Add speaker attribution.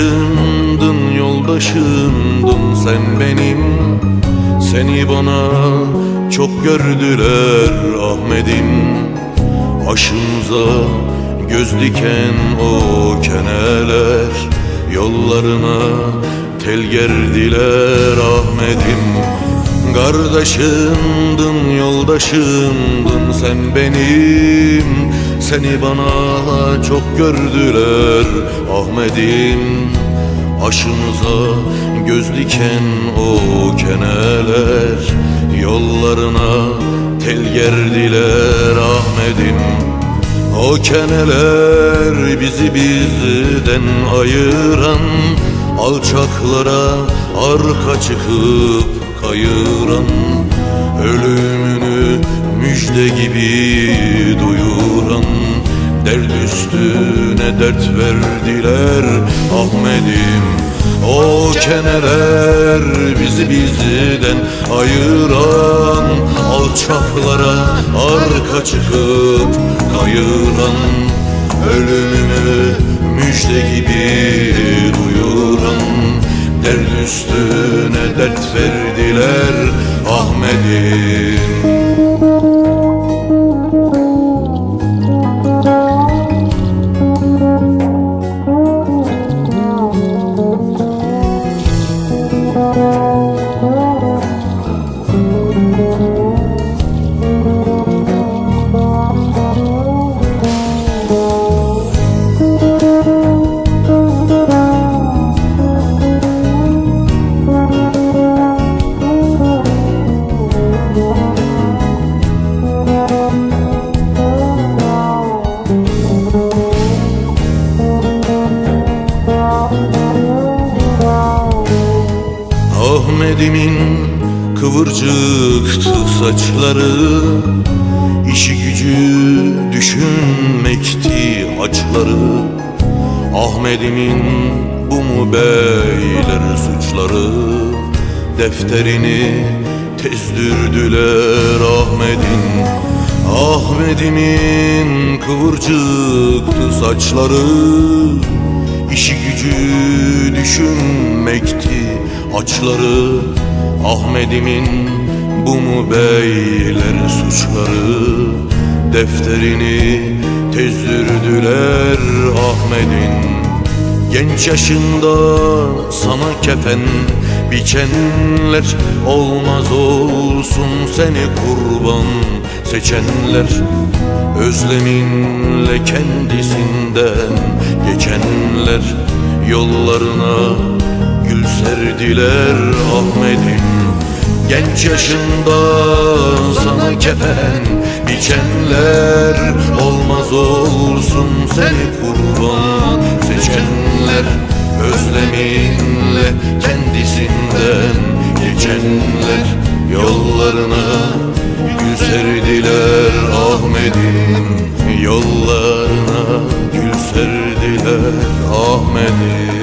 Speaker 1: Kardeşimdin, yoldaşımdın sen benim. Seni bana çok gördüler Ahmet'im. Aşımıza göz diken o keneler. Yollarına tel gerdiler Ahmet'im. Kardeşimdin, yoldaşımdın sen benim Seni bana çok gördüler Ahmet'im. Aşımıza göz diken o keneler. Yollarına tel gerdiler Ahmet'im. O keneler bizi bizden ayıran Alçaklara arka çıkıp kayıran Ölümünü müjde gibi duyuran Dert üstüne dert verdiler. Ahmet'im O keneler bizi bizden ayıran Alçaklara arka çıkıp kayıran. Ölümünü müjde gibi duyuran Dert üstüne dert verdiler Ahmet'im Ahmet'imin kıvırcıktı saçları. İşi gücü düşünmekti açları Ahmet'imin bu mu beyler suçları? Defterini tezdürdüler Ahmet'in Ahmet'imin kıvırcıktı saçları. İşi gücü düşünmekti açları Ahmet'imin bu mu beyler suçları Defterini tezdürdüler Ahmet'in. Genç yaşında sana kefen biçenler Olmaz olsun seni kurban seçenler. Özleminle kendisinden geçenler Yollarına gül serdiler Ahmet'im Genç yaşında sana kefen biçenler Olmaz olsun seni kurban seçenler. Özleminle kendisinden geçenler Yollarına gül serdiler Ahmet'im Yollarına gül serdiler Ahmet'im